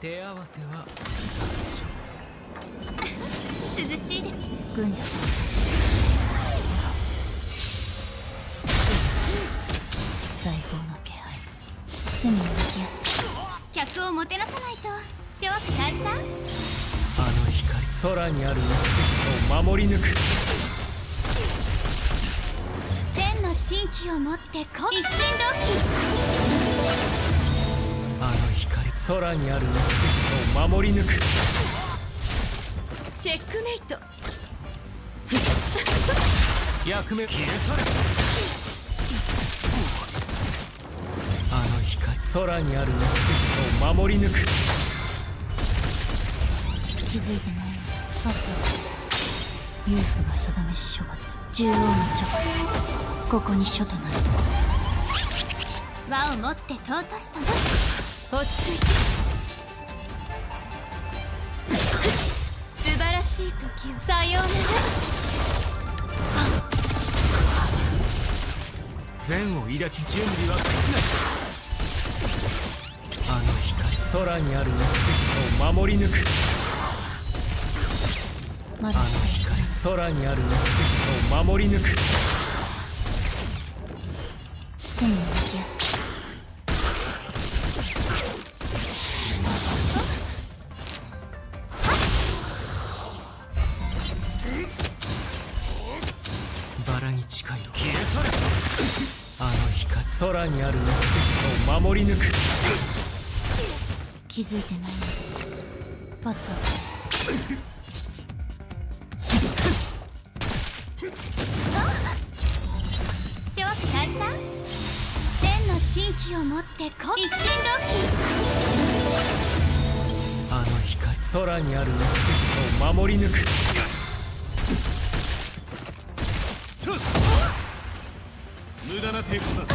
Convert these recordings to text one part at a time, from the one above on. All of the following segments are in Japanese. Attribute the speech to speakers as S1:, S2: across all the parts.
S1: 手合わせは
S2: 涼しいで
S3: 軍女財宝の気配。罪に向き合って
S2: 客をもてなさないと。諸悪大さん
S1: あの光空にあるを守り抜く。
S2: 天の地域を持ってこ一心
S1: あの光空にあるを守り抜く。
S2: チェックメイト。
S1: 役目。消え去れあの光。空にあるを守り抜く。
S3: 気づいてない。罰を返す。夫婦が定めし処罰。獣王の直。ここに書となる。
S2: 輪を持って尊したな落ち着いて素晴らしい時をさようなら
S1: 善を抱き準備は口なしあの光空にあるを守り抜くあの光空にあるを守り抜く
S3: 罪に向き合って
S1: バラに近いの消え去れあの光空にあるを守り抜く。
S3: 気づいてない？罰を返す。
S2: 諸悪大さん天の地域を持ってこ。一心
S1: あの光空にあるを守り抜く無駄な抵抗だ。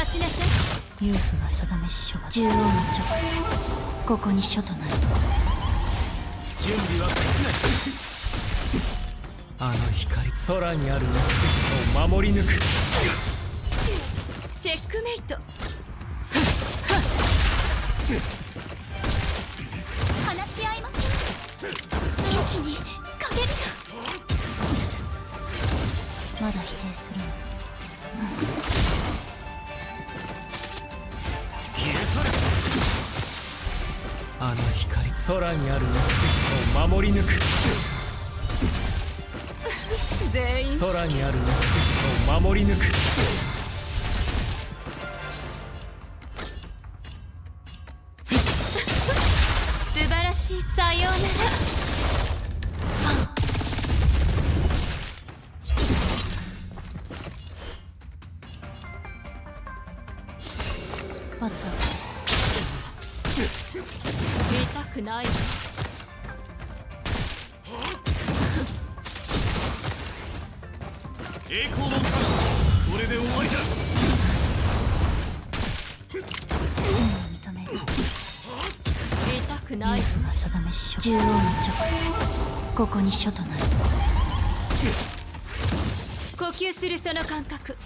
S2: 立ちなさい。
S3: 夫婦が定めし処罰獣王の直ここに書となる
S1: 準備は口なしあの光空にあるを守り抜く。
S2: チェックメイト気に陰り
S3: まだ否定するの。
S1: 消え去れあの光空にあるを守り抜く。
S2: が全員
S1: 空にあるを守り抜く。
S2: 素晴らしい。さようならくない
S1: 栄光の神これで終わりだ。
S3: 罪を認める。
S2: 見たくない。
S3: 夫婦が定めし処獣王の直ここに書となる。
S2: 呼吸するその感覚。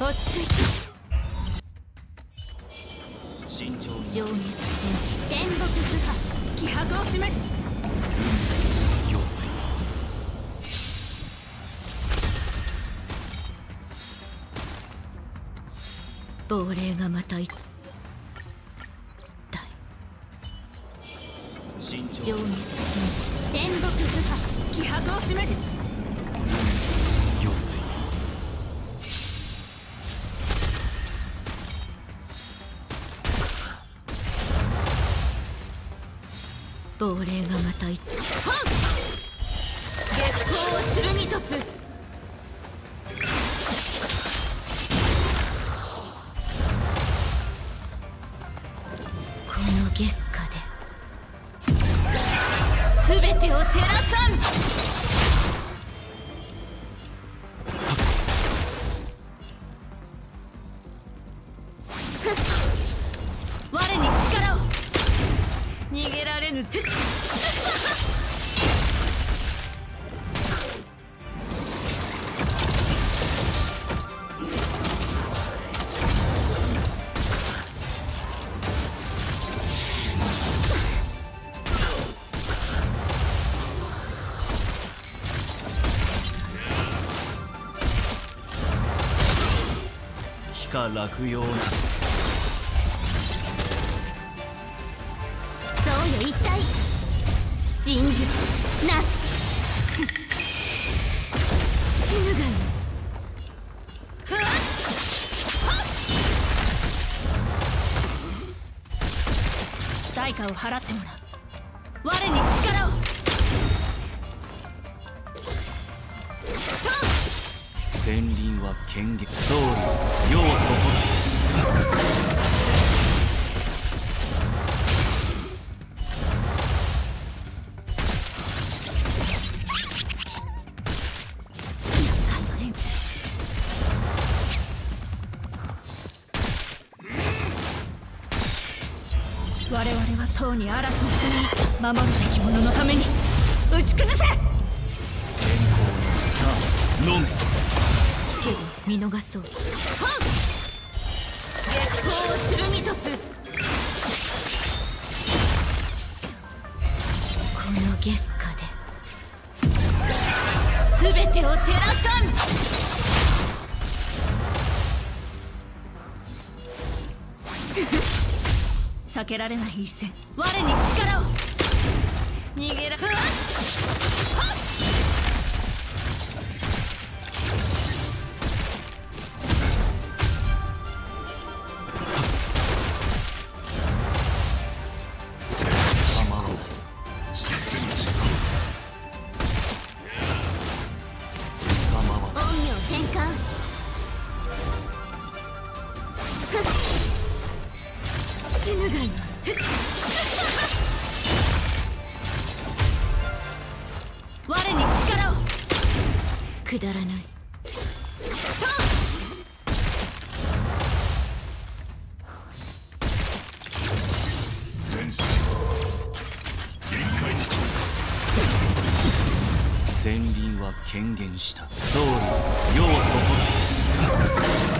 S2: 落ち着いて
S1: 慎重に
S3: 情熱
S2: 天国不破気迫を示す
S1: 余水
S3: 亡霊がまた一体
S1: 慎重
S3: 情熱天
S2: 天国不破気迫を示す
S3: 亡霊がまた一体
S2: 月光を剣とす。
S3: この月下で。
S2: 全てを照らさん
S4: か落葉に
S5: そうよ一体。人事。な死ぬがいい
S6: 代価を払っ。てもらう我に
S4: 戦輪は剣撃総理世を注
S6: 我々はとうに争う国守るべき者のために打ち崩せ
S4: ぐ健康のさあ飲め
S6: けど見逃そう。
S5: 月光を剣とす。
S6: この月下で。
S5: 全てを照らさん。
S6: 避けられない一戦。我に力を。
S5: 逃げら
S4: 構
S5: 死ぬがいい。
S6: 我に力を。くだらない。
S4: 戦輪は権限した。総理世を注
S7: ハ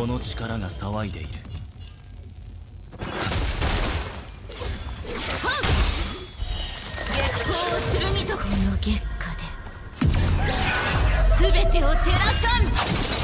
S4: この力が騒いでいる。
S5: 月光を剣と
S6: この月下で。
S5: 全てを照らさん。